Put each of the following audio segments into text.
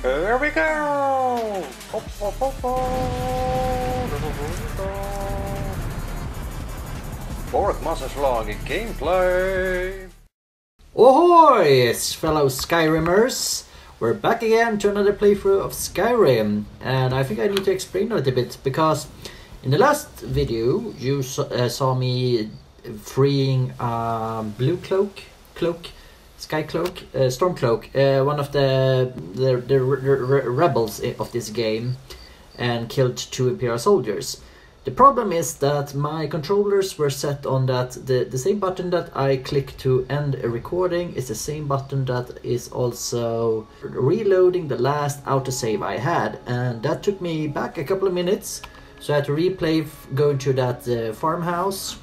Here we go! Fourth in gameplay! Ahoy, fellow Skyrimers! We're back again to another playthrough of Skyrim, and I think I need to explain a little bit because in the last video you saw, uh, saw me freeing um, Blue Cloak, Cloak, Sky Cloak, uh, Storm Cloak, uh, one of the the, the re- re- rebels of this game, and killed two Imperial soldiers. The problem is that my controllers were set on that the, the same button that I click to end a recording is the same button that is also reloading the last autosave I had, and that took me back a couple of minutes. So I had to replay going to that uh, farmhouse.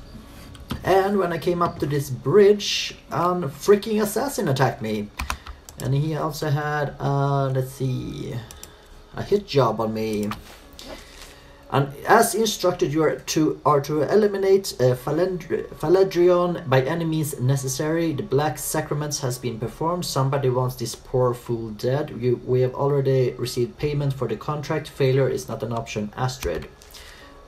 And when I came up to this bridge, a freaking assassin attacked me. And he also had, uh, let's see, a hit job on me. And as instructed, you are to are to eliminate uh, Phaledrion by any means necessary. The black sacraments has been performed. Somebody wants this poor fool dead. You, we have already received payment for the contract. Failure is not an option. Astrid.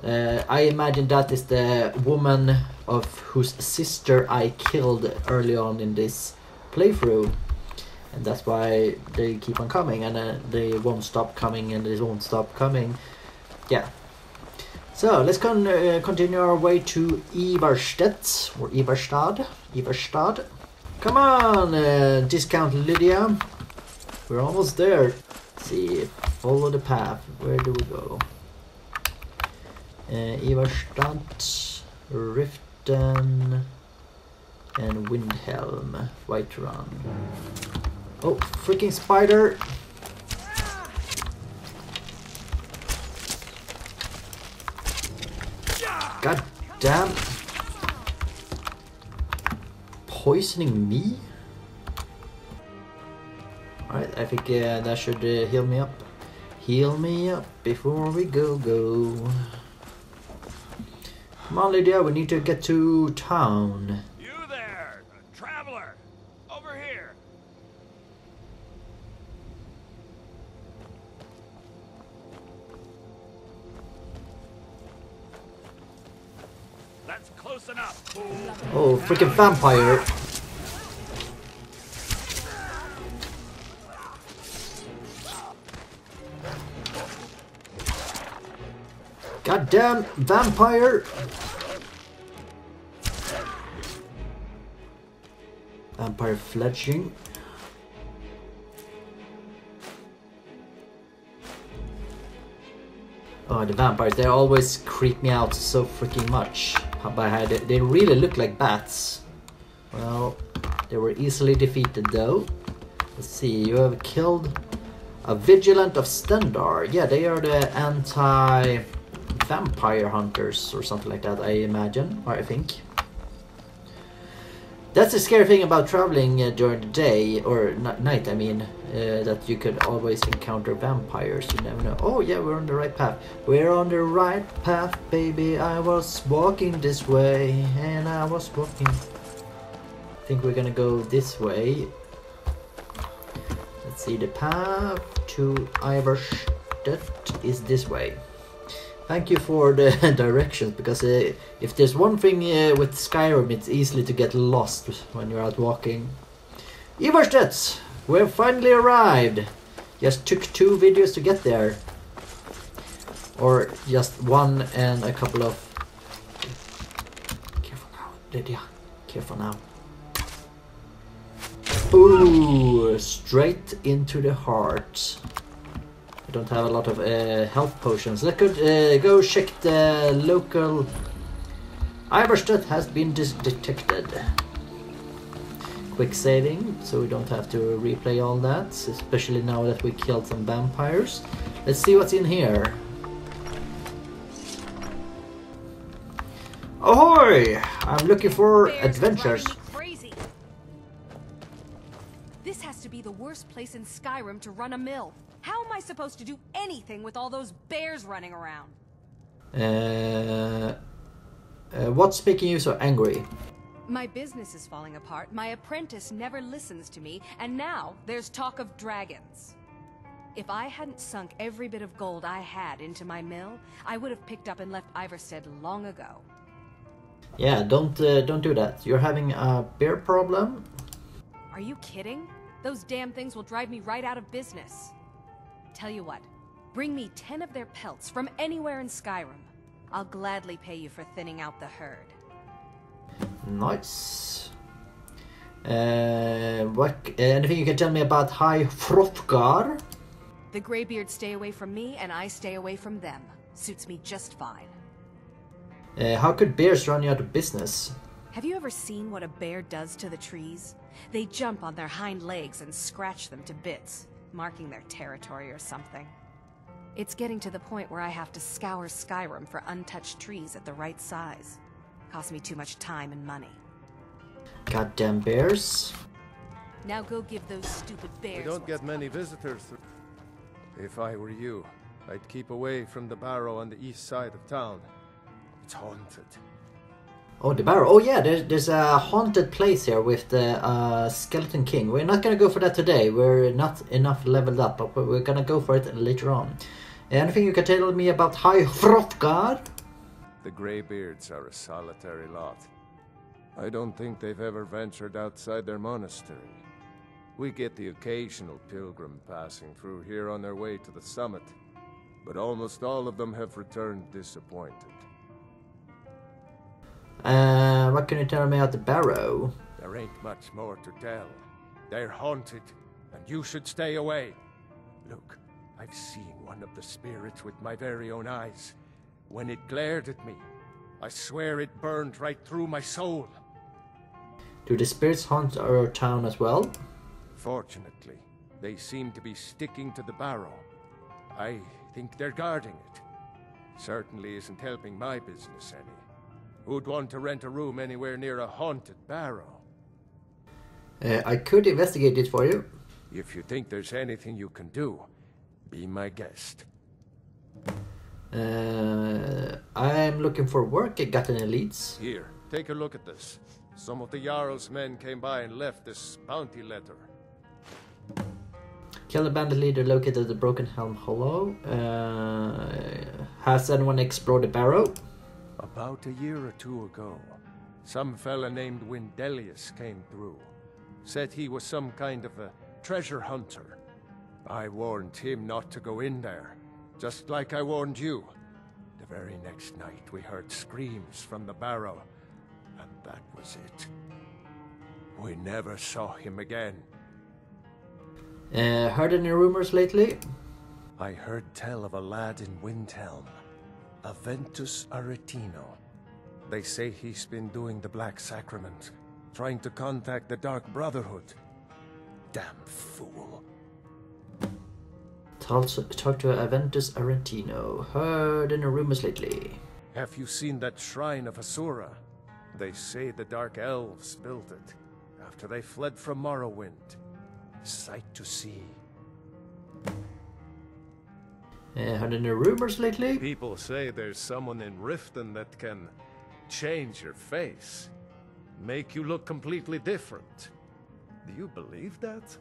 Uh, I imagine that is the woman of whose sister I killed early on in this playthrough, and that's why they keep on coming, and uh, they won't stop coming, and they won't stop coming. Yeah. So let's con- uh, continue our way to Ivarstead or Ivarstad. Ivarstad. Come on, uh, discount Lydia. We're almost there. Let's see, follow the path. Where do we go? Uh, Ivarstad, Riften, and Windhelm. Whiterun. Oh, freaking spider! God damn. Poisoning me? Alright, I think uh, that should uh, heal me up. Heal me up before we go go. Come on, Lydia, we need to get to town. You there, traveler, over here. That's close enough. Oh, freaking vampire! Goddamn vampire! Vampire fledging. Oh, the vampires, they always creep me out so freaking much. They really look like bats. Well, they were easily defeated though. Let's see, you have killed a Vigilant of Stendarr. Yeah, they are the anti vampire hunters or something like that, I imagine, or I think. That's the scary thing about traveling uh, during the day, or night, I mean, uh, that you could always encounter vampires. You never know. Oh, yeah, we're on the right path. We're on the right path, baby. I was walking this way, and I was walking. I think we're gonna go this way. Let's see, the path to Ivarstead is this way. Thank you for the directions because uh, if there's one thing uh, with Skyrim, it's easily to get lost when you're out walking. Ivarstead, we've finally arrived. Just took two videos to get there, or just one and a couple of. Careful now, Lydia. Careful now. Ooh, straight into the heart. I don't have a lot of uh, health potions. Let's go, uh, go check the local. Ivarstead has been detected. Quick saving, so we don't have to replay all that, especially now that we killed some vampires. Let's see what's in here. Ahoy! I'm looking for Bears adventures. Crazy. This has to be the worst place in Skyrim to run a mill. How am I supposed to do anything with all those bears running around? Uh, uh, what's making you so angry? My business is falling apart, my apprentice never listens to me, and now there's talk of dragons. If I hadn't sunk every bit of gold I had into my mill, I would have picked up and left Ivarstead long ago. Yeah, don't uh, don't do that. You're having a bear problem. Are you kidding? Those damn things will drive me right out of business. Tell you what, bring me ten of their pelts from anywhere in Skyrim. I'll gladly pay you for thinning out the herd. Nice. Uh, what? Anything you can tell me about High Hrothgar? The Greybeards stay away from me, and I stay away from them. Suits me just fine. Uh, how could bears run you out of business? Have you ever seen what a bear does to the trees? They jump on their hind legs and scratch them to bits, marking their territory or something. It's getting to the point where I have to scour Skyrim for untouched trees at the right size. Costs me too much time and money. Goddamn bears. Now go give those stupid bears. We don't get many coming. visitors. If I were you, I'd keep away from the barrow on the east side of town. It's haunted. Oh, the barrow. Oh, yeah, there's, there's a haunted place here with the uh, Skeleton King. We're not gonna go for that today. We're not enough leveled up, but we're gonna go for it later on. Anything you can tell me about High Hrothgar? The Greybeards are a solitary lot. I don't think they've ever ventured outside their monastery. We get the occasional pilgrim passing through here on their way to the summit, but almost all of them have returned disappointed. Uh, what can you tell me about the barrow? There ain't much more to tell. They're haunted, and you should stay away. Look, I've seen one of the spirits with my very own eyes. When it glared at me, I swear it burned right through my soul. Do the spirits haunt our town as well? Fortunately, they seem to be sticking to the barrow. I think they're guarding it. Certainly isn't helping my business any. Who'd want to rent a room anywhere near a haunted barrow? Uh, I could investigate it for you. If you think there's anything you can do, be my guest. Uh, I'm looking for work. I got any leads? Here, take a look at this. Some of the Jarl's men came by and left this bounty letter. Kill the bandit leader located at the Broken Helm Hollow. Uh, has anyone explored the barrow? About a year or two ago, some fella named Wyndelius came through. Said he was some kind of a treasure hunter. I warned him not to go in there, just like I warned you. The very next night, we heard screams from the barrow, and that was it. We never saw him again. Uh, heard any rumors lately? I heard tell of a lad in Windhelm, Aventus Aretino. They say he's been doing the Black Sacrament, trying to contact the Dark Brotherhood. Damn fool. Talk to, talk to Aventus Arentino. Heard any rumors lately? Have you seen that shrine of Azura? They say the Dark Elves built it after they fled from Morrowind. Sight to see. Uh, heard any rumors lately? People say there's someone in Riften that can change your face, make you look completely different. Do you believe that?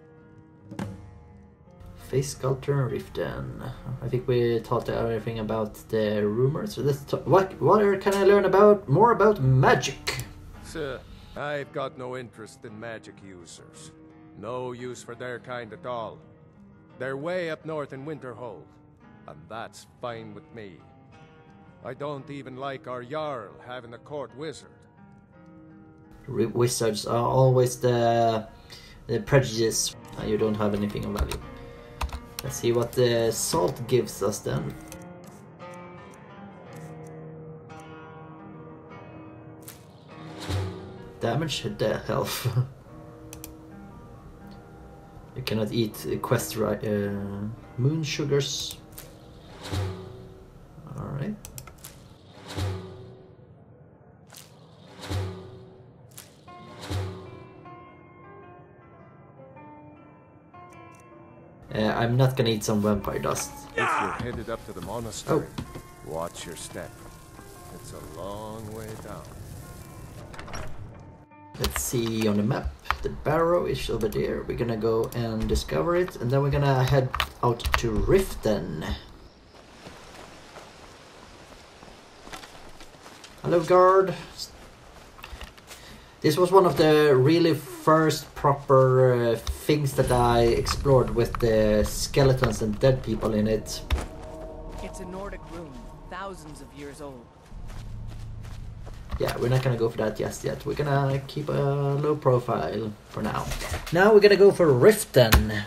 Face sculptor in Riften. I think we talked everything about the rumors. Let's talk, what what can I learn about more about magic? Sir, I've got no interest in magic users. No use for their kind at all. They're way up north in Winterhold, and that's fine with me. I don't even like our Jarl having a court wizard. Wizards are always the the prejudice. You don't have anything of value. Let's see what the salt gives us then. Damage, the health. you cannot eat quest uh, moon sugars. I'm not gonna eat some vampire dust. If you're headed up to the monastery, oh. watch your step. It's a long way down. Let's see on the map. The barrow is over there. We're gonna go and discover it, and then we're gonna head out to Riften. Hello, guard. This was one of the really first proper uh, things that I explored with the skeletons and dead people in it. It's a Nordic rune, thousands of years old. Yeah, we're not gonna go for that just yet. We're gonna keep a low profile for now. Now we're gonna go for Riften.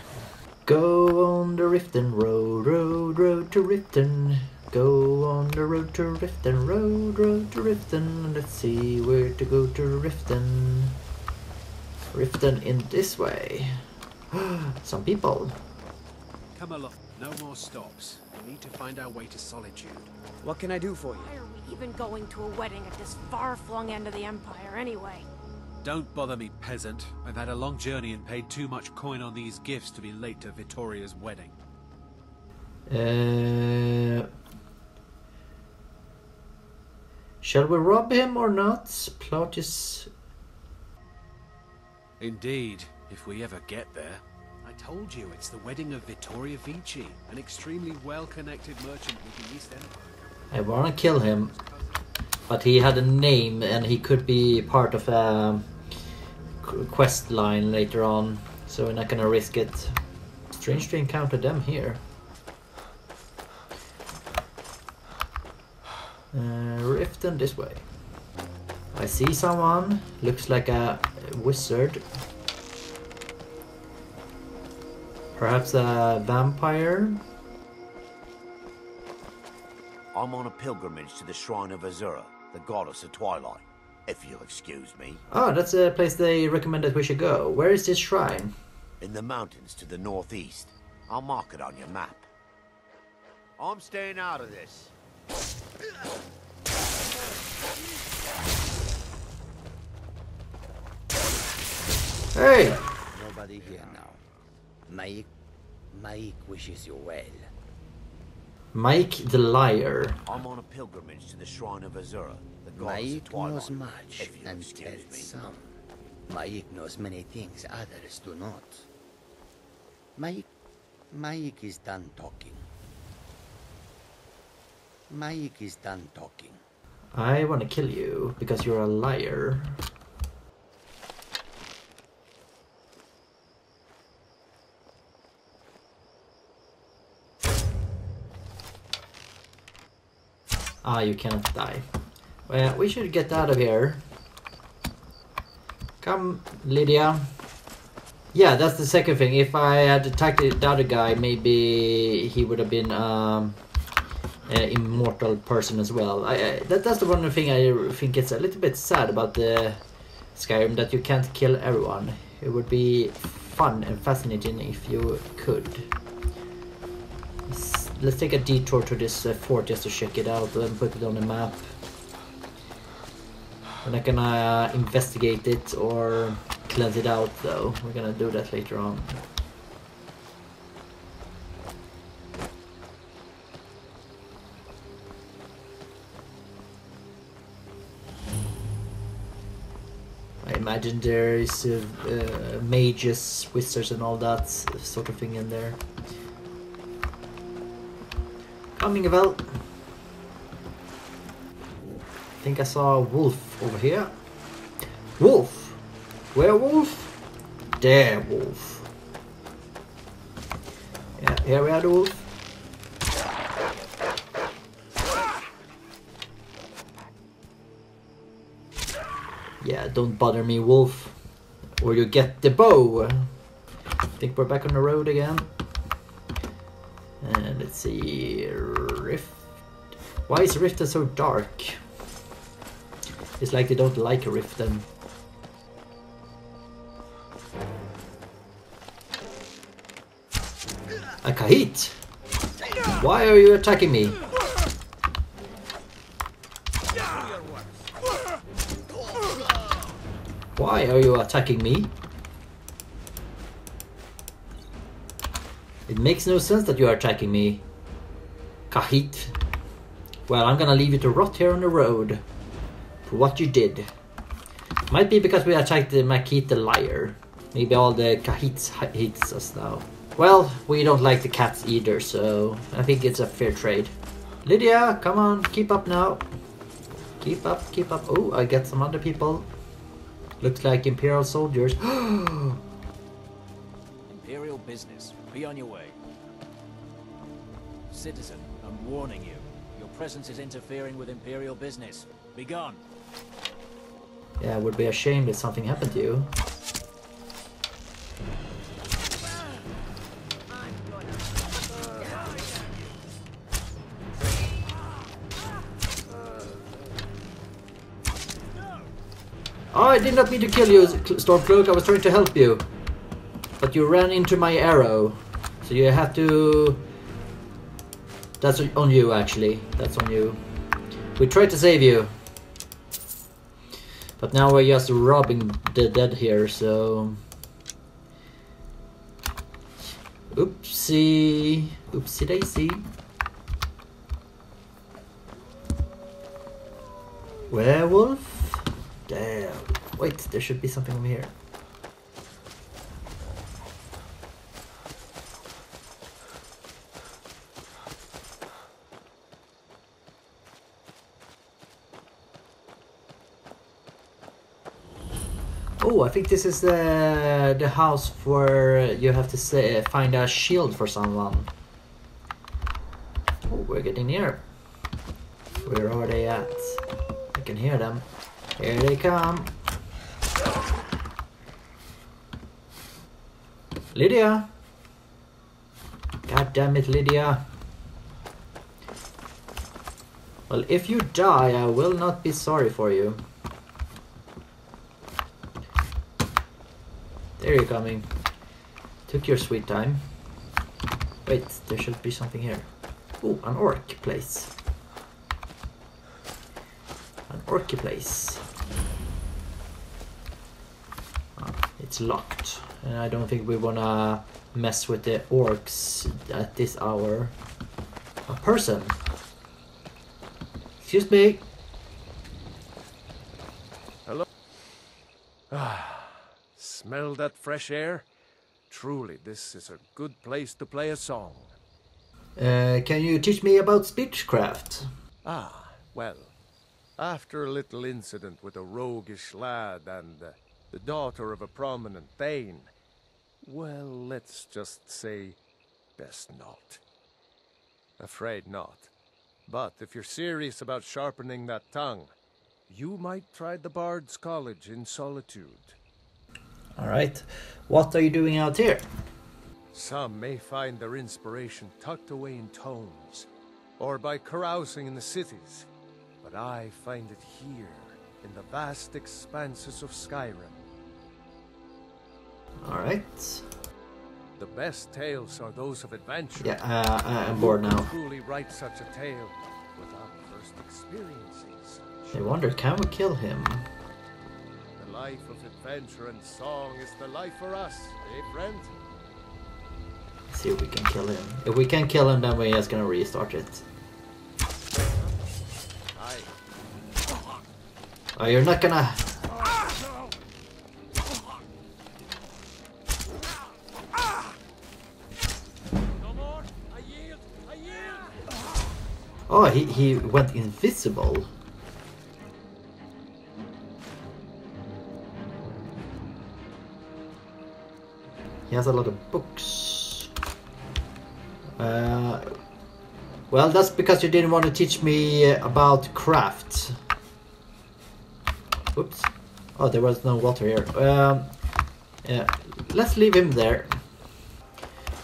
Go on the Riften road, road, road to Riften. Go on the road to Riften, road, road to Riften. Let's see where to go to Riften. Riften in this way. Some people. Come along. No more stops. We need to find our way to Solitude. What can I do for you? Why are we even going to a wedding at this far-flung end of the Empire anyway? Don't bother me, peasant. I've had a long journey and paid too much coin on these gifts to be late to Vittoria's wedding. Uh, shall we rob him or not? Plautius Indeed, if we ever get there. I told you, it's the wedding of Vittoria Vici, an extremely well-connected merchant with the East Empire. I wanna kill him, but he had a name and he could be part of a quest line later on, so we're not gonna risk it. Strange to encounter them here. Uh, Riften this way. I see someone, looks like a wizard. Perhaps a vampire? I'm on a pilgrimage to the shrine of Azura, the goddess of twilight. If you'll excuse me. Oh, that's a place they recommend recommended we should go. Where is this shrine? In the mountains to the northeast. I'll mark it on your map. I'm staying out of this. Hey! Nobody here now. M'aiq, M'aiq wishes you well. Mike the liar. I'm on a pilgrimage to the shrine of Azura, the goddess M'aiq of knows much and excuse tells me. some. M'aiq knows many things others do not. M'aiq, M'aiq is done talking. M'aiq is done talking. I want to kill you because you're a liar. Ah, you cannot die. Well, we should get out of here. Come, Lydia. Yeah, that's the second thing. If I had attacked the other guy, maybe he would have been um, Eh, immortal person as well. I, I, that, that's the one thing I think it's a little bit sad about the Skyrim that you can't kill everyone. It would be fun and fascinating if you could. Let's, take a detour to this uh, fort just to check it out and put it on the map. We're not gonna investigate it or cleanse it out though. We're gonna do that later on. Is uh, uh, mages, wizards, and all that sort of thing in there. Coming about. I think I saw a wolf over here. Wolf! Werewolf? There, wolf. Yeah, here we are, the wolf. Don't bother me, wolf. Or you get the bow. I think we're back on the road again. And let's see. Rift. Why is Riften so dark? It's like they don't like Riften. A Kahit! Why are you attacking me? Why are you attacking me? It makes no sense that you are attacking me. Kahit. Well, I'm gonna leave you to rot here on the road. For what you did. Might be because we attacked the Makit the liar. Maybe all the Kahits hates us now. Well, we don't like the cats either, so I think it's a fair trade. Lydia, come on, keep up now. Keep up, keep up. Oh, I get some other people. Looks like Imperial soldiers. Imperial business. Be on your way. Citizen, I'm warning you. Your presence is interfering with Imperial business. Be gone. yeah, it would be a shame if something happened to you. Oh, I did not mean to kill you, Stormcloak. I was trying to help you. But you ran into my arrow. So you have to... That's on you, actually. That's on you. We tried to save you. But now we're just robbing the dead here, so... Oopsie. Oopsie daisy. Werewolf? Damn. Wait, there should be something over here. Oh, I think this is the the house where you have to say, find a shield for someone. Oh, we're getting near. Where are they at? I can hear them. Here they come. Lydia! God damn it, Lydia. Well, if you die, I will not be sorry for you. There you're coming. Took your sweet time. Wait, there should be something here. Oh, an orc place. An orky place. Ah, it's locked. And I don't think we wanna mess with the orcs at this hour. A person. Excuse me. Hello? Ah, smell that fresh air? Truly, this is a good place to play a song. Uh, can you teach me about speechcraft? Ah, well, after a little incident with a roguish lad and uh, the daughter of a prominent Thane, well, let's just say, best not. Afraid not. But if you're serious about sharpening that tongue, you might try the Bard's College in Solitude. Alright. What are you doing out here? Some may find their inspiration tucked away in tomes, or by carousing in the cities. But I find it here, in the vast expanses of Skyrim. Alright. The best tales are those of adventure. Yeah, uh, I'm bored now. truly write such a tale without first experiencing such? I wonder, can we kill him? The life of adventure and song is the life for us, eh, friend? see if we can kill him. If we can kill him, then we're just gonna restart it. Oh, you're not gonna... Oh, he, he went invisible. He has a lot of books. Uh, well, that's because you didn't want to teach me about craft. Oops. Oh, there was no water here. Um, yeah, let's leave him there.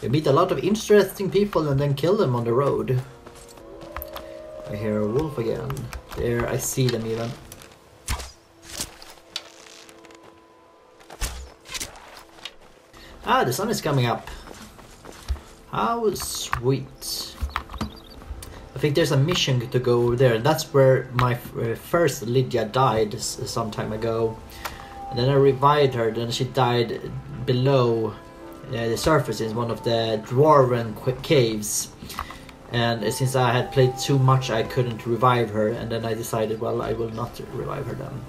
We meet a lot of interesting people and then kill them on the road. I hear a wolf again. There, I see them even. Ah, the sun is coming up. How sweet. I think there's a mission to go over there. That's where my uh, first Lydia died some time ago. And then I revived her, then she died below uh, the surface in one of the dwarven caves. And since I had played too much, I couldn't revive her. And then I decided, well, I will not revive her then.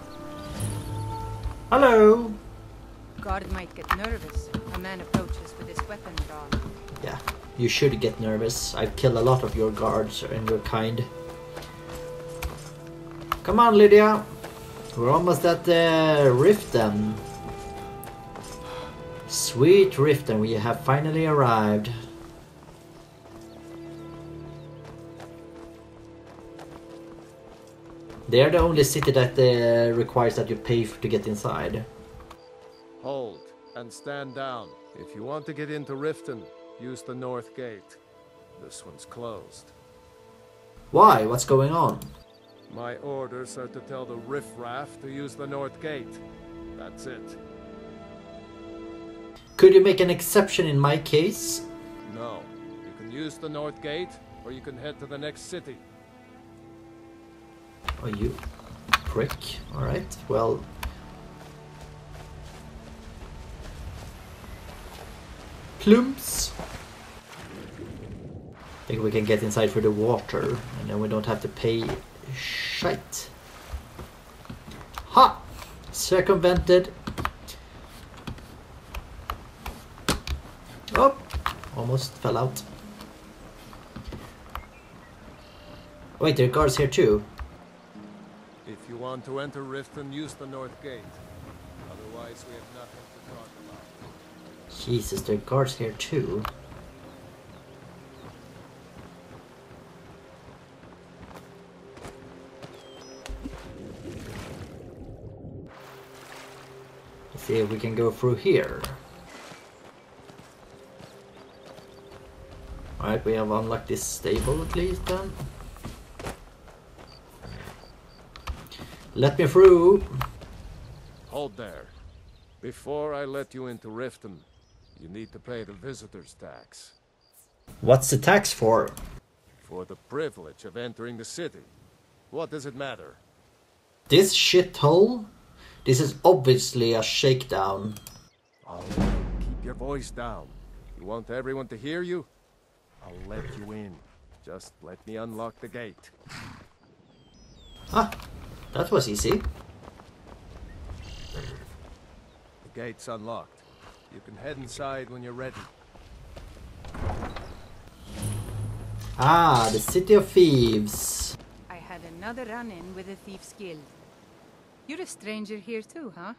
Hello! guard might get nervous. A man approaches with his weapon drawn. Yeah, you should get nervous. I've killed a lot of your guards and your kind. Come on, Lydia. We're almost at the Riften. Sweet Riften, we have finally arrived. They're the only city that uh, requires that you pay to get inside. Hold and stand down. If you want to get into Riften, use the north gate. This one's closed. Why? What's going on? My orders are to tell the riffraff to use the north gate. That's it. Could you make an exception in my case? No. You can use the north gate, or you can head to the next city. Oh, you prick. Alright, well. Plumps! I think we can get inside for the water, and then we don't have to pay shite. Ha! Circumvented. Oh! Almost fell out. Wait, there are guards here too. If you want to enter Riften, use the north gate. Otherwise, we have nothing to talk about. Jesus, there are guards here too. Let's see if we can go through here. Alright, we have unlocked this stable at least then. Let me through. Hold there. Before I let you into Riften, you need to pay the visitor's tax. What's the tax for? For the privilege of entering the city. What does it matter? This shithole? This is obviously a shakedown. I'll keep your voice down. You want everyone to hear you? I'll let you in. Just let me unlock the gate. Ah, that was easy. The gate's unlocked. You can head inside when you're ready. Ah, the City of Thieves. I had another run-in with the Thieves Guild. You're a stranger here too, huh?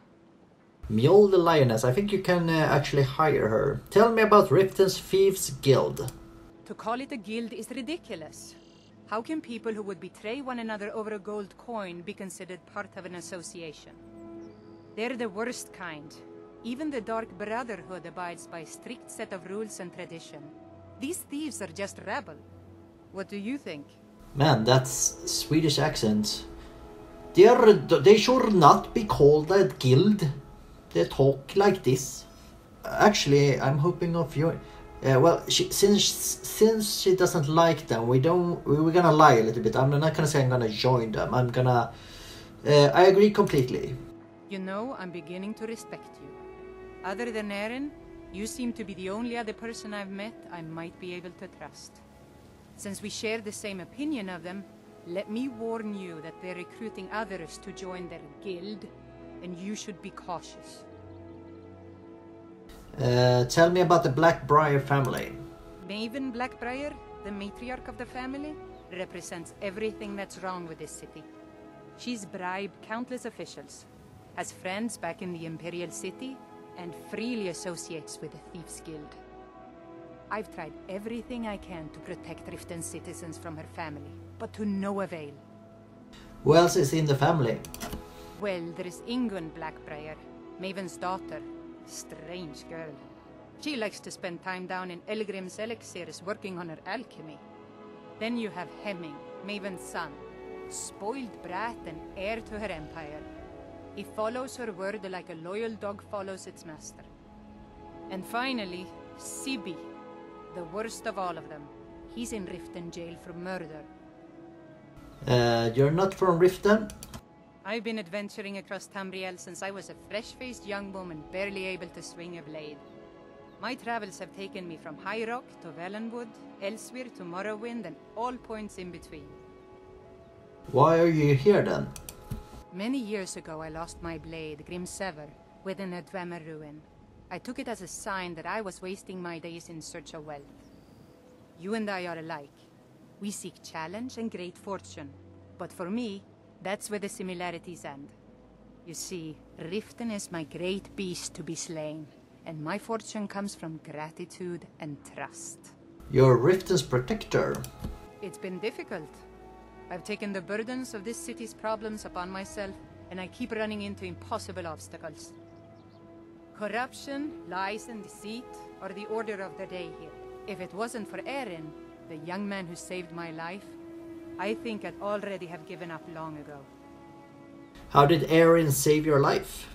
Mjoll the Lioness. I think you can uh, actually hire her. Tell me about Riften's Thieves Guild. To call it a guild is ridiculous. How can people who would betray one another over a gold coin be considered part of an association? They're the worst kind. Even the Dark Brotherhood abides by a strict set of rules and tradition. These thieves are just rabble. What do you think? Man, that's Swedish accent. They're, they should not be called a guild. They talk like this. Actually, I'm hoping of your. Well, she, since since she doesn't like them, we don't. We, we're gonna lie a little bit. I'm not gonna say I'm gonna join them. I'm gonna. Uh, I agree completely. You know, I'm beginning to respect you. Other than Aerin, you seem to be the only other person I've met I might be able to trust. Since we share the same opinion of them, let me warn you that they're recruiting others to join their guild, and you should be cautious. Uh, tell me about the Blackbriar family. Maven Blackbriar, the matriarch of the family, represents everything that's wrong with this city. She's bribed countless officials, has friends back in the Imperial City, and freely associates with the Thieves Guild. I've tried everything I can to protect Riften citizens from her family, but to no avail. Who else is in the family? Well, there is Ingun Blackbriar, Maven's daughter. Strange girl. She likes to spend time down in Elgrim's elixirs working on her alchemy. Then you have Hemming, Maven's son. Spoiled brat and heir to her empire. He follows her word like a loyal dog follows its master. And finally, Sibbi, the worst of all of them. He's in Riften jail for murder. Uh, you're not from Riften? I've been adventuring across Tamriel since I was a fresh-faced young woman barely able to swing a blade. My travels have taken me from High Rock to Valenwood, Elsweyr to Morrowind, and all points in between. Why are you here then? Many years ago I lost my blade, Grimsever, within a Dwemer ruin. I took it as a sign that I was wasting my days in search of wealth. You and I are alike. We seek challenge and great fortune. But for me, that's where the similarities end. You see, Riften is my great beast to be slain, and my fortune comes from gratitude and trust. You're Riften's protector. It's been difficult. I've taken the burdens of this city's problems upon myself, and I keep running into impossible obstacles. Corruption, lies and deceit are the order of the day here. If it wasn't for Aerin, the young man who saved my life, I think I'd already have given up long ago. How did Aerin save your life?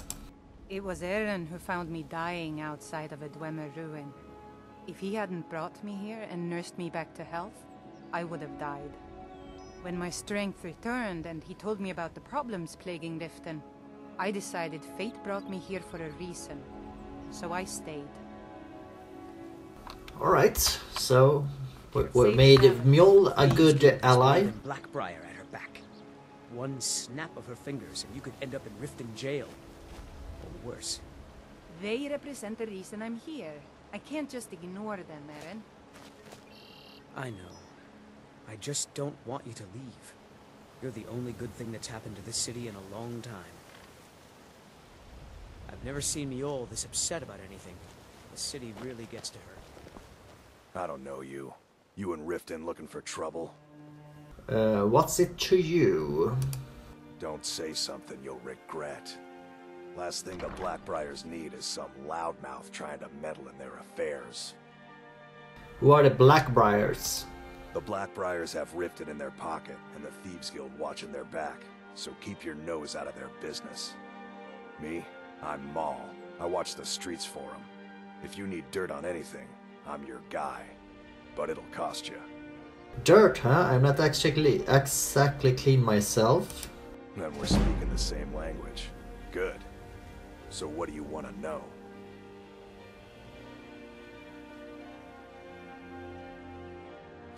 It was Aerin who found me dying outside of a Dwemer ruin. If he hadn't brought me here and nursed me back to health, I would have died. When my strength returned and he told me about the problems plaguing Riften, I decided fate brought me here for a reason. So I stayed. Alright, so we, we made Mjoll a good ally. Blackbriar at her back. One snap of her fingers and you could end up in Riften jail. Or worse. They represent the reason I'm here. I can't just ignore them, Aerin. I know. I just don't want you to leave. You're the only good thing that's happened to this city in a long time. I've never seen Mjoll this upset about anything. The city really gets to her. I don't know you. You and Riften looking for trouble? Uh, what's it to you? Don't say something you'll regret. Last thing the Blackbriars need is some loudmouth trying to meddle in their affairs. Who are the Blackbriars? The Blackbriars have Riften in their pocket and the Thieves Guild watching their back, so keep your nose out of their business. Me? I'm Maul. I watch the streets for them. If you need dirt on anything, I'm your guy. But it'll cost you. Dirt, huh? I'm not exactly, exactly clean myself. Then we're speaking the same language. Good. So what do you want to know?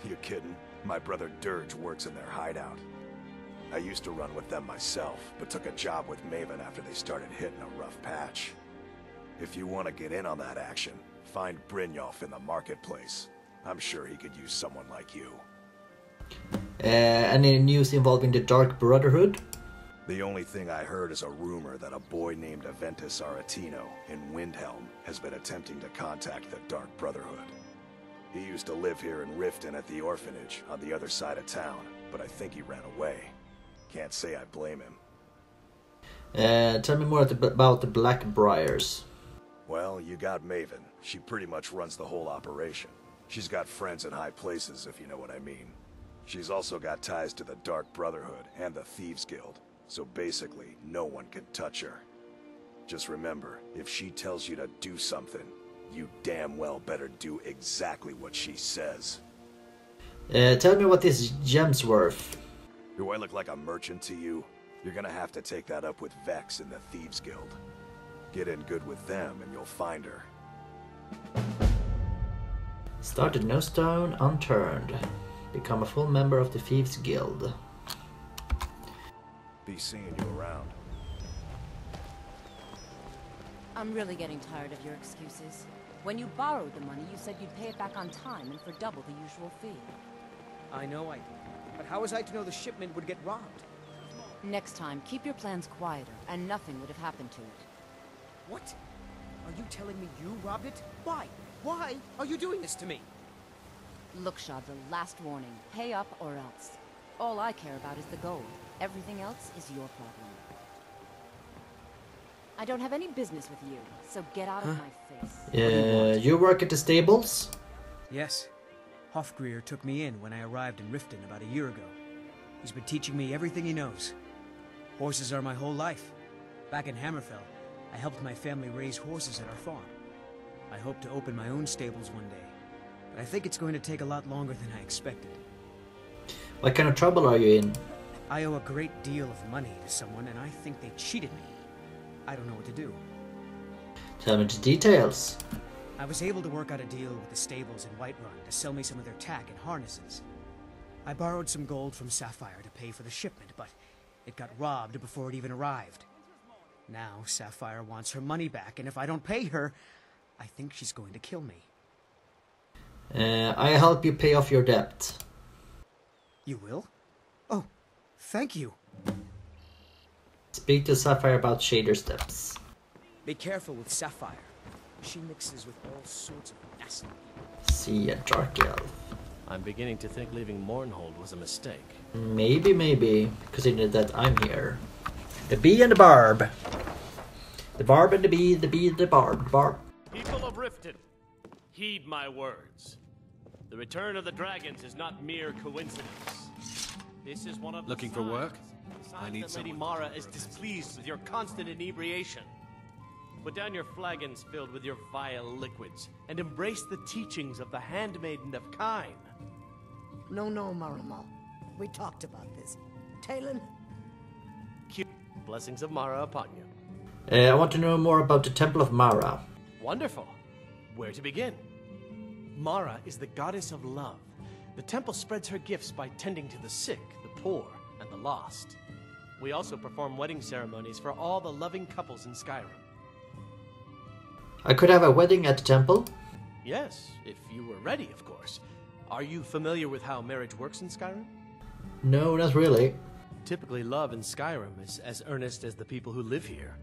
You kidding? My brother Dirge works in their hideout. I used to run with them myself, but took a job with Maven after they started hitting a rough patch. If you want to get in on that action, find Brynjolf in the marketplace. I'm sure he could use someone like you. Uh, any news involving the Dark Brotherhood? The only thing I heard is a rumor that a boy named Aventus Aretino in Windhelm has been attempting to contact the Dark Brotherhood. He used to live here in Riften at the orphanage on the other side of town, but I think he ran away. Can't say I blame him. Uh, tell me more about the Blackbriars. Well, you got Maven. She pretty much runs the whole operation. She's got friends in high places, if you know what I mean. She's also got ties to the Dark Brotherhood and the Thieves Guild, so basically, no one can touch her. Just remember, if she tells you to do something, you damn well better do exactly what she says. Uh, tell me what this gem's worth. Do I look like a merchant to you? You're gonna have to take that up with Vex in the Thieves Guild. Get in good with them and you'll find her. Started no stone unturned. Become a full member of the Thieves Guild. Be seeing you around. I'm really getting tired of your excuses. When you borrowed the money, you said you'd pay it back on time and for double the usual fee. I know I did. But how was I to know the shipment would get robbed? Next time, keep your plans quieter, and nothing would have happened to it. What? Are you telling me you robbed it? Why? Why are you doing this to me? Look, Shadr, the last warning. Pay up or else. All I care about is the gold. Everything else is your problem. I don't have any business with you, so get out of my face. Uh, you work at the stables? Yes. Hofgrir took me in when I arrived in Riften about a year ago. He's been teaching me everything he knows. Horses are my whole life. Back in Hammerfell, I helped my family raise horses at our farm. I hope to open my own stables one day, but I think it's going to take a lot longer than I expected. What kind of trouble are you in? I owe a great deal of money to someone, and I think they cheated me. I don't know what to do. Tell me the details. I was able to work out a deal with the stables in Whiterun to sell me some of their tack and harnesses. I borrowed some gold from Sapphire to pay for the shipment, but it got robbed before it even arrived. Now, Sapphire wants her money back, and if I don't pay her, I think she's going to kill me. Uh, I help you pay off your debt. You will? Oh, thank you. Speak to Sapphire about Shader steps. Be careful with Sapphire. She mixes with all sorts of nasty See a dark elf. I'm beginning to think leaving Mournhold was a mistake. Maybe, maybe, considering that I'm here. The bee and the barb. The barb and the bee, the bee and the barb. Barb. People of Riften, heed my words. The return of the dragons is not mere coincidence. This is one of the Looking for work? signs I need that Lady. Mara is displeased with your constant inebriation. Put down your flagons filled with your vile liquids and embrace the teachings of the handmaiden of Kyne. No, no, Marimal. We talked about this. Talon, blessings of Mara upon you. Uh, I want to know more about the Temple of Mara. Wonderful. Where to begin? Mara is the goddess of love. The temple spreads her gifts by tending to the sick, the poor, and the lost. We also perform wedding ceremonies for all the loving couples in Skyrim. I could have a wedding at the temple. Yes, if you were ready, of course. Are you familiar with how marriage works in Skyrim? No, not really. Typically, love in Skyrim is as earnest as the people who live here.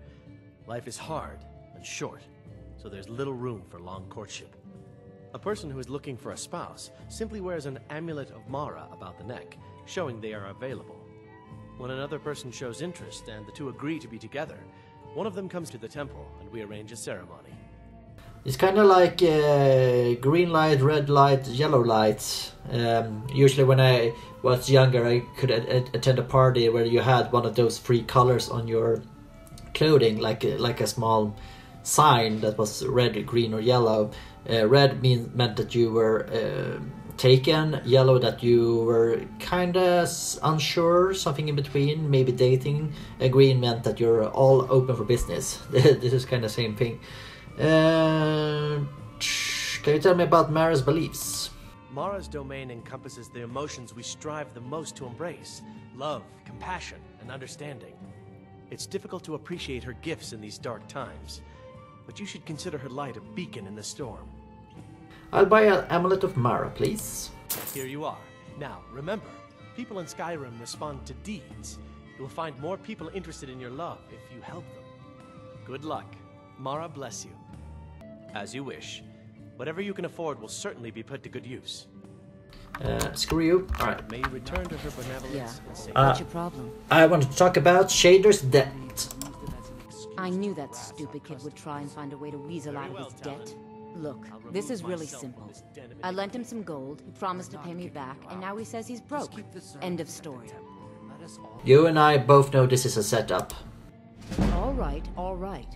Life is hard and short, so there's little room for long courtship. A person who is looking for a spouse simply wears an amulet of Mara about the neck, showing they are available. When another person shows interest and the two agree to be together, one of them comes to the temple and we arrange a ceremony. It's kind of like uh, green light, red light, yellow light. Um, usually, when I was younger, I could attend a party where you had one of those three colors on your clothing, like like a small sign that was red, green, or yellow. Uh, red mean, meant that you were uh, taken. Yellow that you were kind of unsure, something in between, maybe dating. Uh, green meant that you're all open for business. this is kind of same thing. Uh, can you tell me about Mara's beliefs? Mara's domain encompasses the emotions we strive the most to embrace love, compassion, and understanding. It's difficult to appreciate her gifts in these dark times, but you should consider her light a beacon in the storm. I'll buy an amulet of Mara, please. Here you are. Now, remember, people in Skyrim respond to deeds. You'll find more people interested in your love if you help them. Good luck. Mara bless you. As you wish. Whatever you can afford will certainly be put to good use. Uh, screw you. Alright. May you return to her benevolence Yeah. and safety. Uh, What's your problem? I want to talk about Shadr's debt. I knew that stupid kid would try and find a way to weasel out of his debt. Look, this is really simple. I lent him some gold, he promised to pay me back, and now he says he's broke. End of story. You and I both know this is a setup. All right, all right.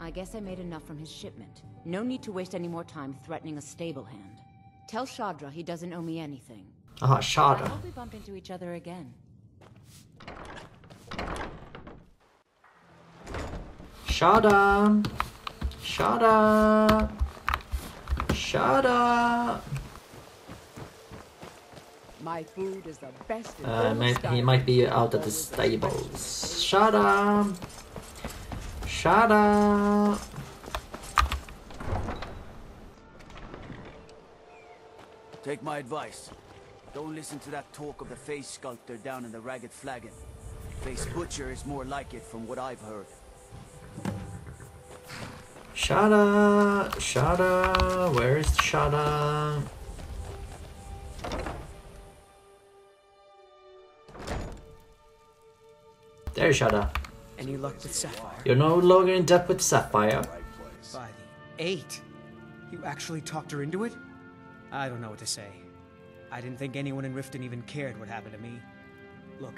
I guess I made enough from his shipment. No need to waste any more time threatening a stable hand. Tell Shadr he doesn't owe me anything. Aha, I Shadr. hope we bump into each other again. Shadr. Shadr. Shadr. My food is the best Uh, might, he might be out at the stables. Shadr. Shadr. Take my advice. Don't listen to that talk of the face sculptor down in the Ragged Flagon. Face Butcher is more like it from what I've heard. Shadr. Shadr. Where is Shadr? There, Shadr. Any luck with Sapphire? You're no longer in debt with Sapphire. By the eight. You actually talked her into it? I don't know what to say. I didn't think anyone in Riften even cared what happened to me. Look,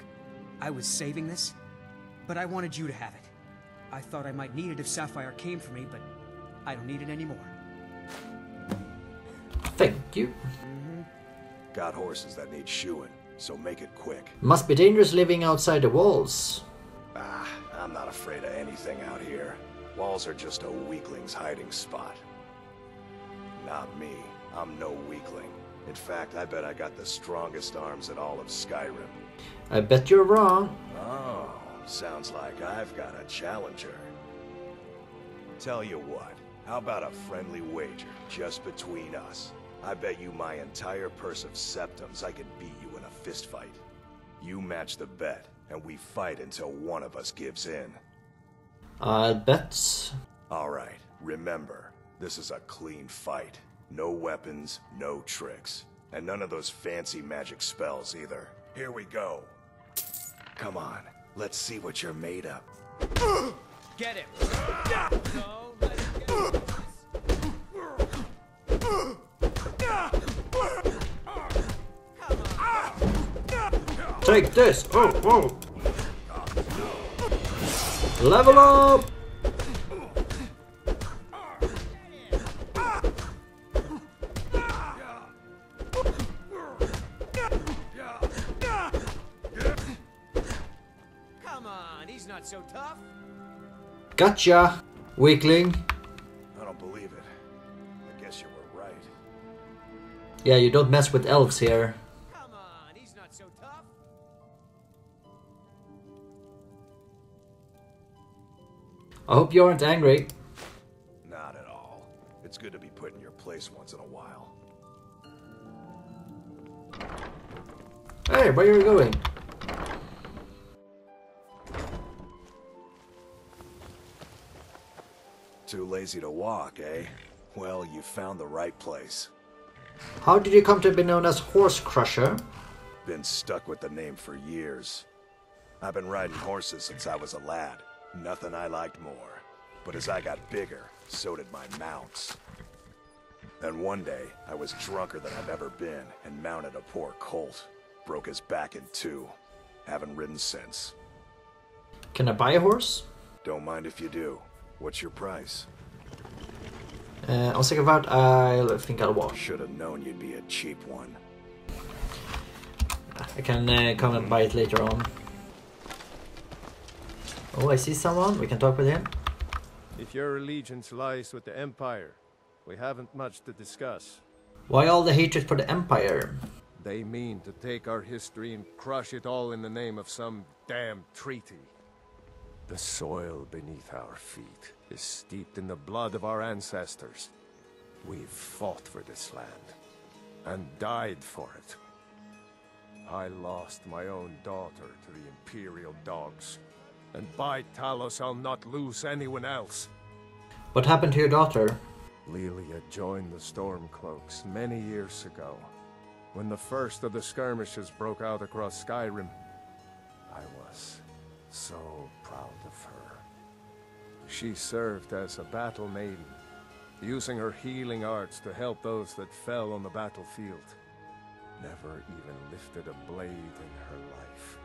I was saving this, but I wanted you to have it. I thought I might need it if Sapphire came for me, but I don't need it anymore. Thank you. Got horses that need shoeing, so make it quick. Must be dangerous living outside the walls. Ah, I'm not afraid of anything out here. Walls are just a weakling's hiding spot. Not me. I'm no weakling. In fact, I bet I got the strongest arms in all of Skyrim. I bet you're wrong. Oh, sounds like I've got a challenger. Tell you what, how about a friendly wager, just between us? I bet you my entire purse of septims I can beat you in a fist fight. You match the bet, and we fight until one of us gives in. Uh, I'll bet. Alright, remember, this is a clean fight. No weapons, no tricks. And none of those fancy magic spells either. Here we go. Come on, let's see what you're made of. Get him! No, Take this! Oh, oh! Level up! Come on, he's not so tough. Gotcha! Weakling. I don't believe it. I guess you were right. Yeah, you don't mess with elves here. I hope you aren't angry. Not at all. It's good to be put in your place once in a while. Hey, where are you going? Too lazy to walk, eh? Well, you found the right place. How did you come to be known as Horse Crusher? Been stuck with the name for years. I've been riding horses since I was a lad. Nothing I liked more. But as I got bigger, so did my mounts. And one day, I was drunker than I've ever been and mounted a poor colt. Broke his back in two. Haven't ridden since. Can I buy a horse? Don't mind if you do. What's your price? Uh, on second thought, I think I'll walk. Should have known you'd be a cheap one. I can uh, come and buy it later on. Oh, I see someone. We can talk with him. If your allegiance lies with the Empire, we haven't much to discuss. Why all the hatred for the Empire? They mean to take our history and crush it all in the name of some damn treaty. The soil beneath our feet is steeped in the blood of our ancestors. We've fought for this land and died for it. I lost my own daughter to the Imperial dogs, and by Talos I'll not lose anyone else. What happened to your daughter? Lilia joined the Stormcloaks many years ago, when the first of the skirmishes broke out across Skyrim. I was so proud of her. She served as a battle maiden, using her healing arts to help those that fell on the battlefield. Never even lifted a blade in her life.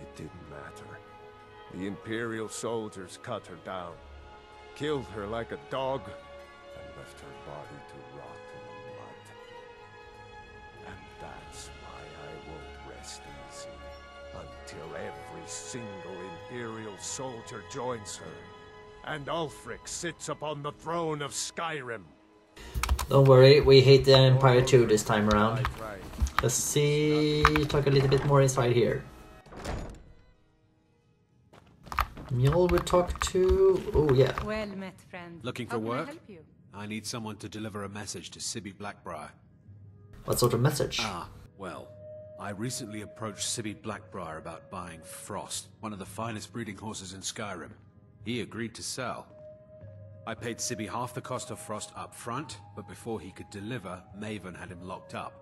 It didn't matter. The Imperial soldiers cut her down, killed her like a dog, and left her body to rot in the mud. And that's why I won't rest easy until every single Imperial soldier joins her, and Ulfric sits upon the throne of Skyrim. Don't worry, we hate the Empire too this time around. Let's see, talk a little bit more inside here. Mule we talk to. Oh yeah. Well met, friend. Looking How for can work? I help you? I need someone to deliver a message to Sibbi Blackbriar. What sort of message? Ah, well, I recently approached Sibbi Blackbriar about buying Frost, one of the finest breeding horses in Skyrim. He agreed to sell. I paid Sibbi half the cost of Frost up front, but before he could deliver, Maven had him locked up.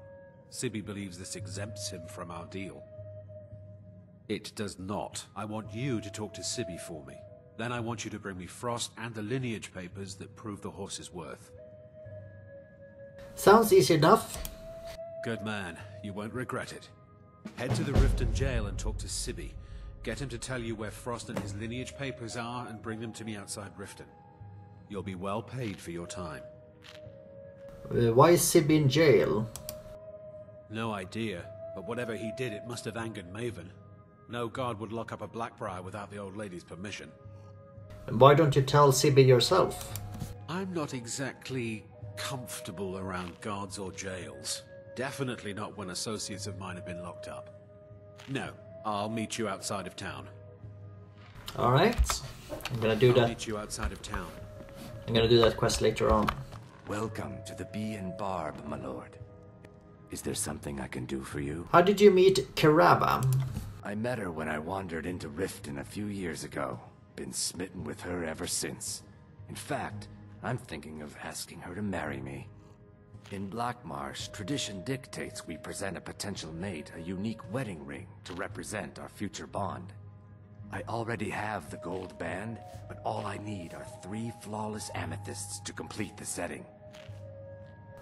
Sibbi believes this exempts him from our deal. It does not. I want you to talk to Sibbi for me. Then I want you to bring me Frost and the lineage papers that prove the horse's worth. Sounds easy enough. Good man. You won't regret it. Head to the Riften jail and talk to Sibbi. Get him to tell you where Frost and his lineage papers are and bring them to me outside Riften. You'll be well paid for your time. Uh, why is Sibbi in jail? No idea, but whatever he did, it must have angered Maven. No guard would lock up a Blackbriar without the old lady's permission. And why don't you tell Sibbi yourself? I'm not exactly comfortable around guards or jails. Definitely not when associates of mine have been locked up. No, I'll meet you outside of town. Alright. I'm gonna do I'll that. meet you outside of town. I'm gonna do that quest later on. Welcome to the Bee and Barb, my lord. Is there something I can do for you? How did you meet Keerava? I met her when I wandered into Riften a few years ago. Been smitten with her ever since. In fact, I'm thinking of asking her to marry me. In Blackmarsh, tradition dictates we present a potential mate a unique wedding ring to represent our future bond. I already have the gold band, but all I need are three flawless amethysts to complete the setting.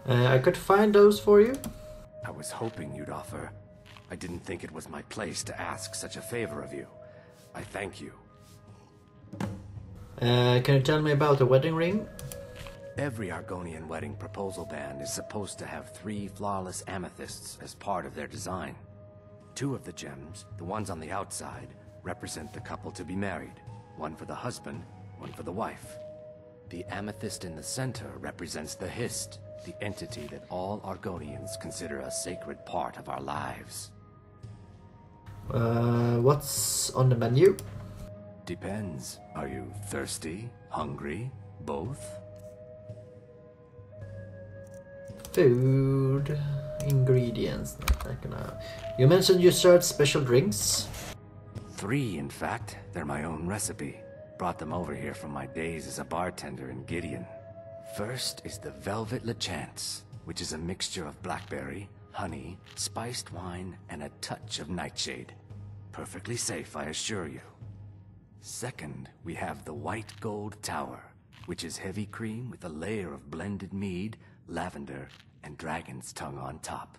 Uh, I could find those for you. I was hoping you'd offer. I didn't think it was my place to ask such a favor of you. I thank you. Uh, can you tell me about the wedding ring? Every Argonian wedding proposal band is supposed to have three flawless amethysts as part of their design. Two of the gems, the ones on the outside, represent the couple to be married. One for the husband, one for the wife. The amethyst in the center represents the Hist, the entity that all Argonians consider a sacred part of our lives. Uh, what's on the menu? Depends. Are you thirsty? Hungry? Both? Food. Ingredients. You mentioned you served special drinks. Three, in fact. They're my own recipe. Brought them over here from my days as a bartender in Gideon. First is the Velvet Lechance, which is a mixture of blackberry, honey, spiced wine, and a touch of nightshade. Perfectly safe, I assure you. Second, we have the White Gold Tower, which is heavy cream with a layer of blended mead, lavender, and dragon's tongue on top.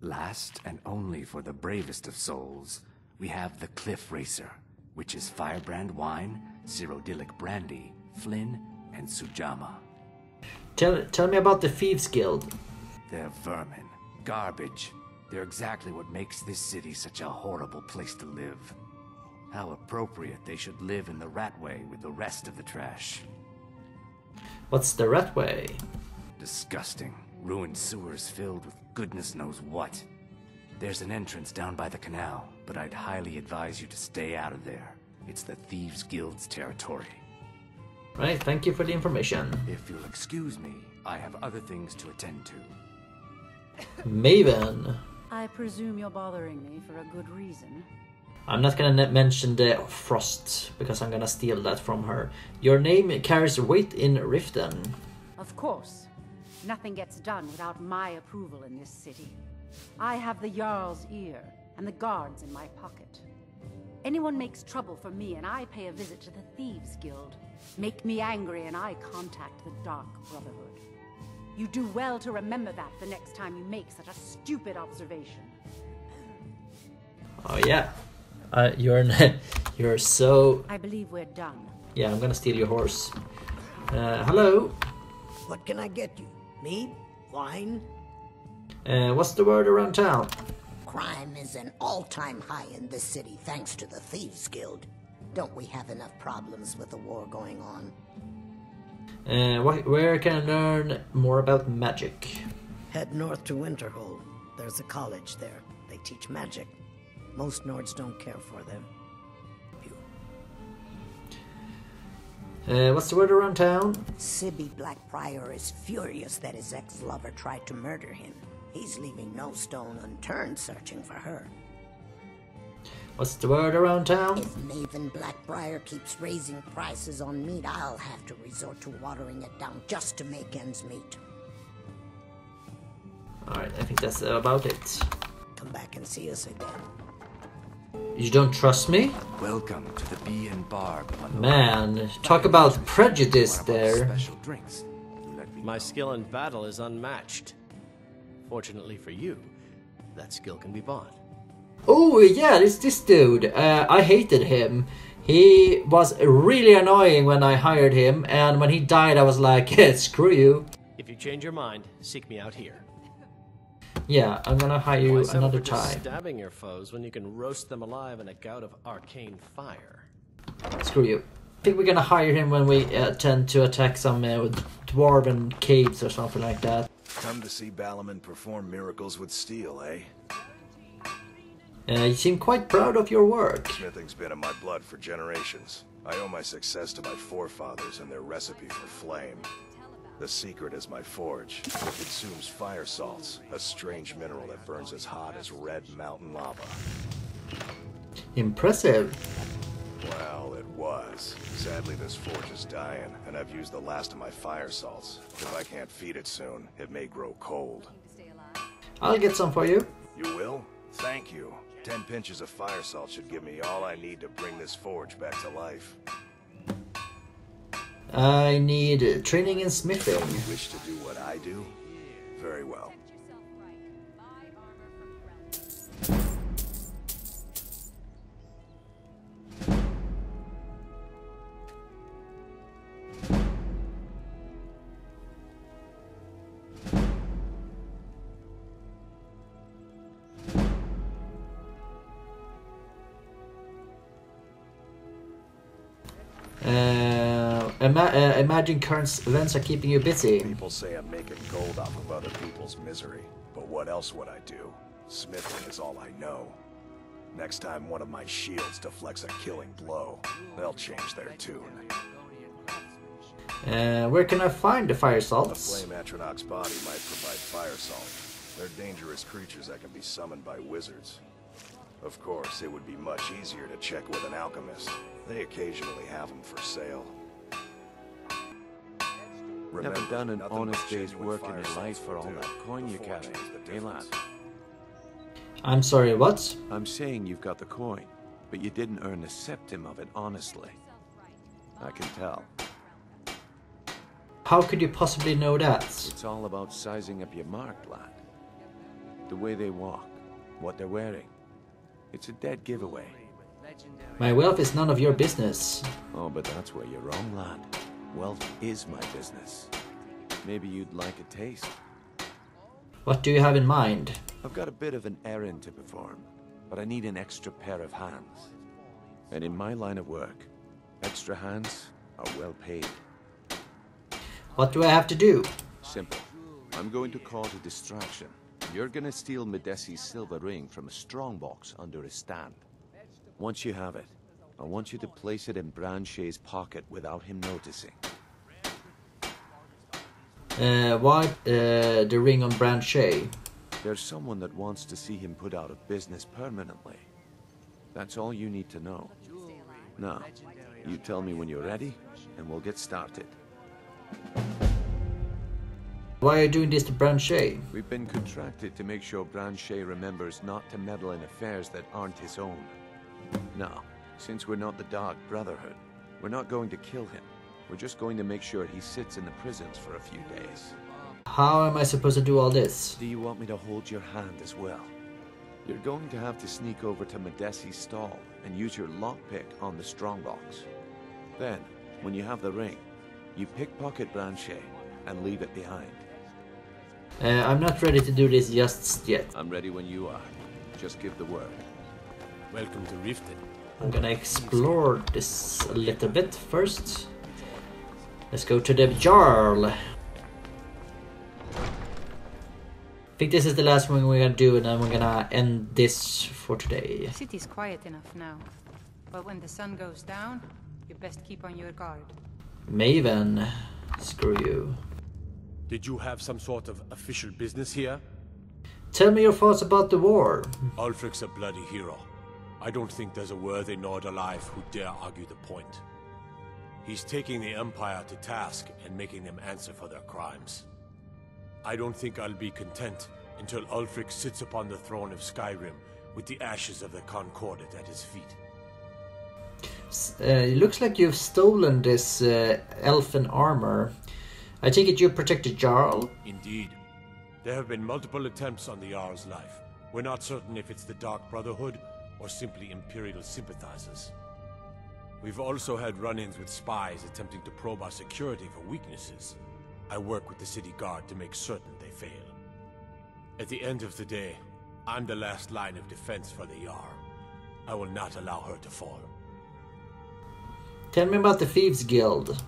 Last, and only for the bravest of souls, we have the Cliff Racer, which is firebrand wine, Cyrodiilic brandy, Flin, and Sujamma. Tell, tell me about the Thieves Guild. They're vermin, garbage. They're exactly what makes this city such a horrible place to live. How appropriate they should live in the Ratway with the rest of the trash. What's the Ratway? Disgusting. Ruined sewers filled with goodness knows what. There's an entrance down by the canal, but I'd highly advise you to stay out of there. It's the Thieves Guild's territory. Right, thank you for the information. If you'll excuse me, I have other things to attend to. Maven. I presume you're bothering me for a good reason. I'm not gonna mention the Frost, because I'm gonna steal that from her. Your name carries weight in Riften. Of course. Nothing gets done without my approval in this city. I have the Jarl's ear, and the guards in my pocket. Anyone makes trouble for me, and I pay a visit to the Thieves Guild. Make me angry, and I contact the Dark Brotherhood. You do well to remember that the next time you make such a stupid observation. Oh yeah. Uh, you're you're so. I believe we're done. Yeah, I'm gonna steal your horse. Uh, hello. What can I get you? Meat? Wine? Uh, what's the word around town? Crime is an all-time high in this city thanks to the Thieves Guild. Don't we have enough problems with the war going on? Uh, wh where can I learn more about magic? Head north to Winterhold. There's a college there. They teach magic. Most Nords don't care for them. Uh, what's the word around town? Sibbi Blackbriar is furious that his ex-lover tried to murder him. He's leaving no stone unturned searching for her. What's the word around town? If Maven Blackbriar keeps raising prices on meat, I'll have to resort to watering it down just to make ends meet. Alright, I think that's about it. Come back and see us again. You don't trust me? Welcome to the Bee and Barb. Man, talk about prejudice there. Special drinks. My skill in battle is unmatched. Fortunately for you, that skill can be bought. Oh yeah, it's this dude. Uh, I hated him. He was really annoying when I hired him, and when he died, I was like, yeah, screw you. If you change your mind, seek me out here. Yeah, I'm gonna hire you Why another for time. Stabbing your foes when you can roast them alive in a gout of arcane fire. Screw you. I think we're gonna hire him when we uh, tend to attack some uh, dwarven caves or something like that. Come to see Balimund perform miracles with steel, eh? Uh, you seem quite proud of your work. Smithing's been in my blood for generations. I owe my success to my forefathers and their recipe for flame. The secret is my forge. It consumes fire salts, a strange mineral that burns as hot as red mountain lava. Impressive. Well, it was. Sadly, this forge is dying, and I've used the last of my fire salts. If I can't feed it soon, it may grow cold. I'll get some for you. You will? Thank you. Ten pinches of fire salt should give me all I need to bring this forge back to life. I need training in smithing. You wish to do what I do? Very well. Ima uh, imagine current events are keeping you busy. People say I'm making gold off of other people's misery, but what else would I do? Smithing is all I know. Next time one of my shields deflects a killing blow, they'll change their tune. Uh, where can I find the fire The salts? flame Atronach's body might provide fire salt. They're dangerous creatures that can be summoned by wizards. Of course, it would be much easier to check with an alchemist. They occasionally have them for sale. Never done an nothing honest day's work in fire your life for all do. that coin you carry, fortune's the lad? I'm sorry, what? I'm saying you've got the coin, but you didn't earn a septim of it honestly. I can tell. How could you possibly know that? It's all about sizing up your mark, lad. The way they walk, what they're wearing. It's a dead giveaway. My wealth is none of your business. Oh, but that's where you're wrong, lad. Wealth is my business. Maybe you'd like a taste. What do you have in mind? I've got a bit of an errand to perform, but I need an extra pair of hands. And in my line of work, extra hands are well paid. What do I have to do? Simple. I'm going to cause a distraction. You're gonna steal Madesi's silver ring from a strongbox under his stand. Once you have it, I want you to place it in Brand-Shei's pocket without him noticing. Uh, why uh, the ring on Brand-Shei? There's someone that wants to see him put out of business permanently. That's all you need to know. Now, you tell me when you're ready, and we'll get started. Why are you doing this to Brand-Shei? We've been contracted to make sure Brand-Shei remembers not to meddle in affairs that aren't his own. Now, since we're not the Dark Brotherhood, we're not going to kill him. We're just going to make sure he sits in the prisons for a few days. How am I supposed to do all this? Do you want me to hold your hand as well? You're going to have to sneak over to Madesi's stall and use your lockpick on the strongbox. Then, when you have the ring, you pickpocket Brand-Shei and leave it behind. Uh, I'm not ready to do this just yet. I'm ready when you are. Just give the word. Welcome to Riften. I'm gonna explore this a little bit first. Let's go to the Jarl. I think this is the last one we're gonna do, and then we're gonna end this for today. The city's quiet enough now. But when the sun goes down, you best keep on your guard. Maven, screw you. Did you have some sort of official business here? Tell me your thoughts about the war. Ulfric's a bloody hero. I don't think there's a worthy Nord alive who dare argue the point. He's taking the Empire to task and making them answer for their crimes. I don't think I'll be content until Ulfric sits upon the throne of Skyrim with the ashes of the Concordat at his feet. Uh, it looks like you've stolen this uh, elfin armor. I take it you protected Jarl? Indeed. There have been multiple attempts on the Jarl's life. We're not certain if it's the Dark Brotherhood or simply Imperial sympathizers. We've also had run-ins with spies attempting to probe our security for weaknesses. I work with the city guard to make certain they fail. At the end of the day, I'm the last line of defense for the Jarl. I will not allow her to fall. Tell me about the Thieves Guild.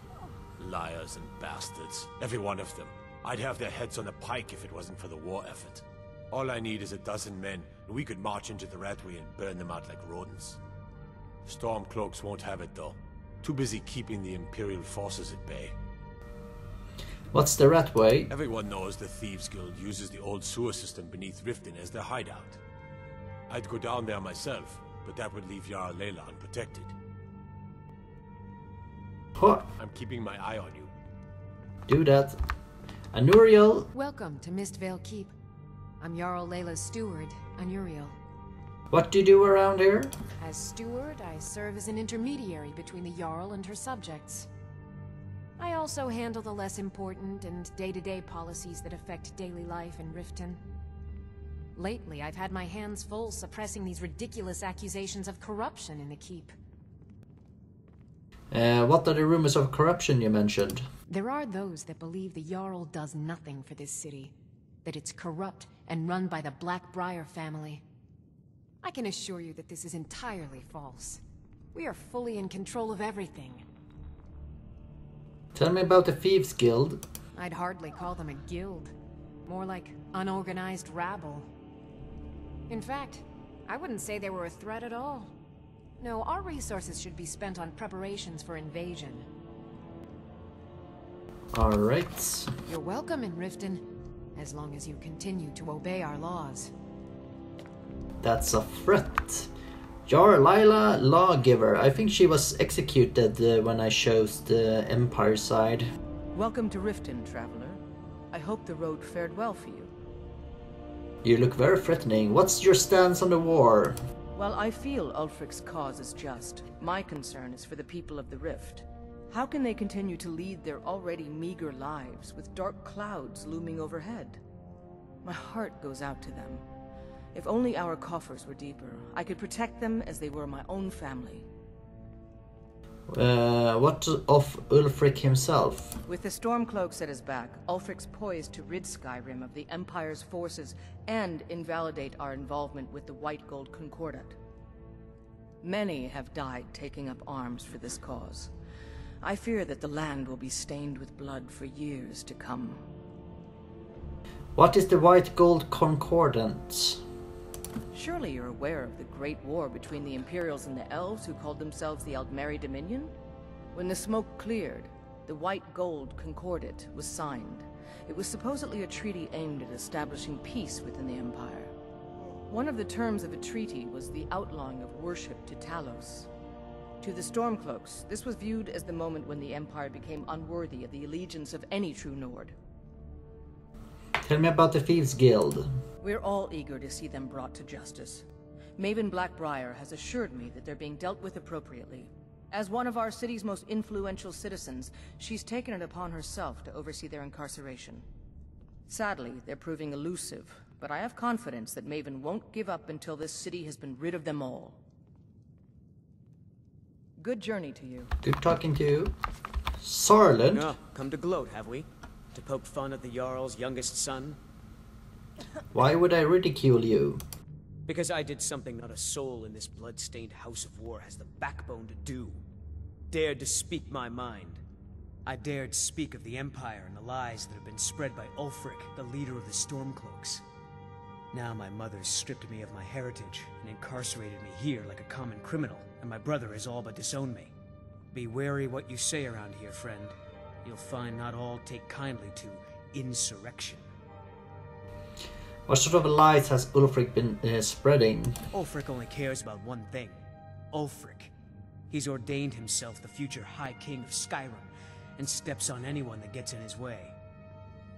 Liars and bastards. Every one of them. I'd have their heads on a pike if it wasn't for the war effort. All I need is a dozen men, and we could march into the Ratway and burn them out like rodents. Stormcloaks won't have it, though. Too busy keeping the Imperial forces at bay. What's the Ratway? Everyone knows the Thieves Guild uses the old sewer system beneath Riften as their hideout. I'd go down there myself, but that would leave Jarl Laila unprotected. Huh. I'm keeping my eye on you. Do that. Anuriel. Welcome to Mistveil Keep. I'm Jarl Laila's steward, Anuriel. What do you do around here? As steward, I serve as an intermediary between the Jarl and her subjects. I also handle the less important and day-to-day -day policies that affect daily life in Riften. Lately, I've had my hands full suppressing these ridiculous accusations of corruption in the Keep. Uh, what are the rumors of corruption you mentioned? There are those that believe the Jarl does nothing for this city. That it's corrupt and run by the Blackbriar family. I can assure you that this is entirely false. We are fully in control of everything. Tell me about the Thieves Guild. I'd hardly call them a guild. More like unorganized rabble. In fact, I wouldn't say they were a threat at all. No, our resources should be spent on preparations for invasion. Alright. You're welcome in Riften, as long as you continue to obey our laws. That's a threat. Jarl Laila Lawgiver. I think she was executed uh, when I chose the Empire side. Welcome to Riften, traveler. I hope the road fared well for you. You look very threatening. What's your stance on the war? While I feel Ulfric's cause is just, my concern is for the people of the Rift. How can they continue to lead their already meager lives with dark clouds looming overhead? My heart goes out to them. If only our coffers were deeper, I could protect them as they were my own family. Uh, what of Ulfric himself? With the Stormcloaks at his back, Ulfric's poised to rid Skyrim of the Empire's forces and invalidate our involvement with the White Gold Concordat. Many have died taking up arms for this cause. I fear that the land will be stained with blood for years to come. What is the White Gold Concordance? Surely you're aware of the Great War between the Imperials and the Elves who called themselves the Aldmeri Dominion? When the smoke cleared, the White Gold Concordat was signed. It was supposedly a treaty aimed at establishing peace within the Empire. One of the terms of a treaty was the outlawing of worship to Talos. To the Stormcloaks, this was viewed as the moment when the Empire became unworthy of the allegiance of any true Nord. Tell me about the Thieves Guild. We're all eager to see them brought to justice. Maven Blackbriar has assured me that they're being dealt with appropriately. As one of our city's most influential citizens, she's taken it upon herself to oversee their incarceration. Sadly, they're proving elusive, but I have confidence that Maven won't give up until this city has been rid of them all. Good journey to you. Good talking to you. Saerlund? No, come to gloat, have we? To poke fun at the Jarl's youngest son? Why would I ridicule you? Because I did something not a soul in this blood-stained house of war has the backbone to do. Dared to speak my mind. I dared speak of the Empire and the lies that have been spread by Ulfric, the leader of the Stormcloaks. Now my mother stripped me of my heritage and incarcerated me here like a common criminal, and my brother has all but disowned me. Be wary what you say around here, friend. You'll find not all take kindly to insurrection. What sort of a lies has Ulfric been uh, spreading? Ulfric only cares about one thing. Ulfric. He's ordained himself the future High King of Skyrim, and steps on anyone that gets in his way.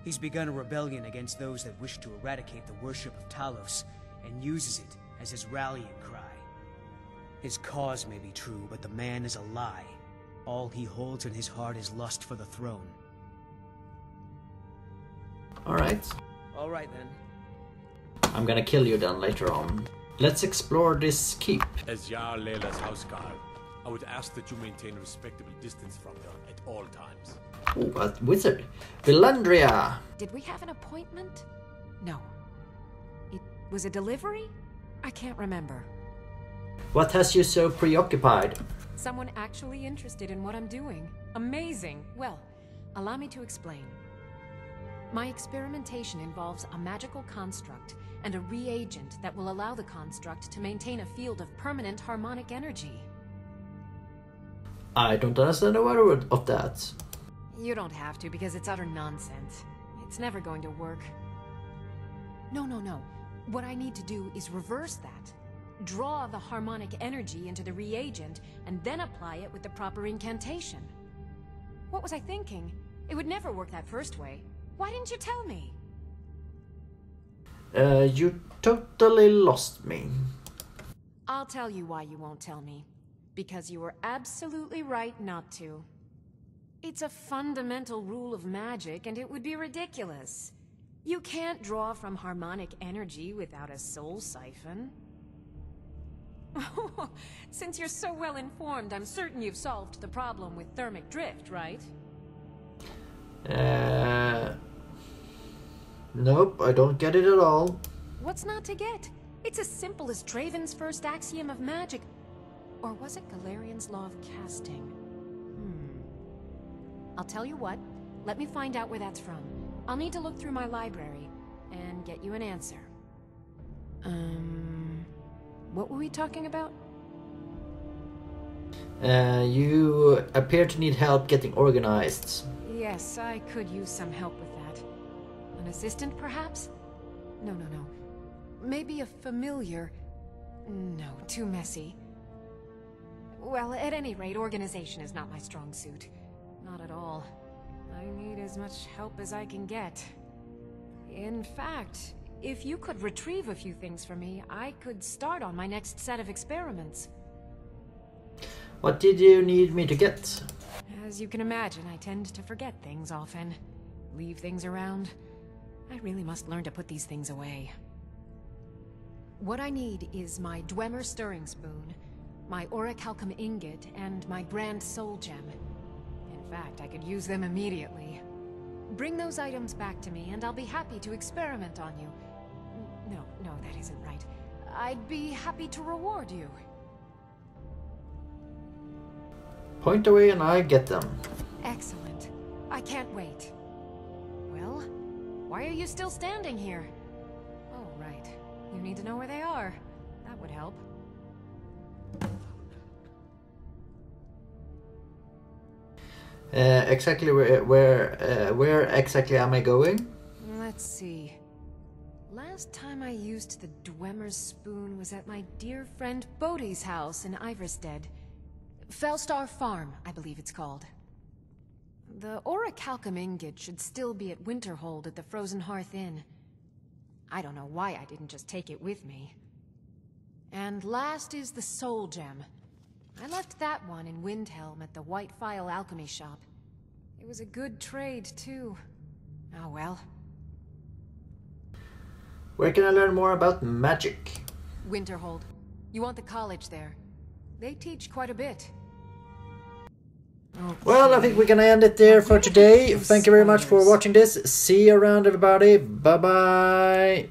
He's begun a rebellion against those that wish to eradicate the worship of Talos, and uses it as his rallying cry. His cause may be true, but the man is a lie. All he holds in his heart is lust for the throne. Alright. Alright then. I'm gonna kill you then later on. Let's explore this keep. As Jarl Laila's houseguard, I would ask that you maintain a respectable distance from her at all times. Oh, a wizard. Wylandriah! Did we have an appointment? No. It was a delivery? I can't remember. What has you so preoccupied? Someone actually interested in what I'm doing. Amazing. Well, allow me to explain. My experimentation involves a magical construct and a reagent that will allow the construct to maintain a field of permanent harmonic energy. I don't understand a word of that. You don't have to because it's utter nonsense. It's never going to work. No, no, no. What I need to do is reverse that. Draw the harmonic energy into the reagent and then apply it with the proper incantation. What was I thinking? It would never work that first way. Why didn't you tell me? Uh, you totally lost me. I'll tell you why you won't tell me. Because you were absolutely right not to. It's a fundamental rule of magic, and it would be ridiculous. You can't draw from harmonic energy without a soul siphon. Since you're so well informed, I'm certain you've solved the problem with thermic drift, right? Uh, nope, I don't get it at all. What's not to get? It's as simple as Draven's first axiom of magic. Or was it Galerion's law of casting? Hmm. I'll tell you what, let me find out where that's from. I'll need to look through my library and get you an answer. Um, what were we talking about? Uh, you appear to need help getting organized. Yes, I could use some help with that. An assistant, perhaps? No, no, no. Maybe a familiar. No, too messy. Well, at any rate, organization is not my strong suit. Not at all. I need as much help as I can get. In fact, if you could retrieve a few things for me, I could start on my next set of experiments. What did you need me to get? As you can imagine, I tend to forget things often. Leave things around. I really must learn to put these things away. What I need is my Dwemer Stirring Spoon, my Orichalcum Ingot, and my Grand Soul Gem. In fact, I could use them immediately. Bring those items back to me, and I'll be happy to experiment on you. No, no, that isn't right. I'd be happy to reward you. Point away and I get them. Excellent. I can't wait. Well, why are you still standing here? Oh, right. You need to know where they are. That would help. Uh, exactly where where uh, where exactly am I going? Let's see. Last time I used the Dwemer's spoon was at my dear friend Bodhi's house in Ivarstead. Fellstar Farm, I believe it's called. The Orichalcum ingot should still be at Winterhold at the Frozen Hearth Inn. I don't know why I didn't just take it with me. And last is the Soul Gem. I left that one in Windhelm at the White Phial Alchemy Shop. It was a good trade, too. Oh well. Where can I learn more about magic? Winterhold. You want the college there. They teach quite a bit. Well, I think we're gonna end it there for today. Thank you very much for watching this. See you around, everybody. Bye bye.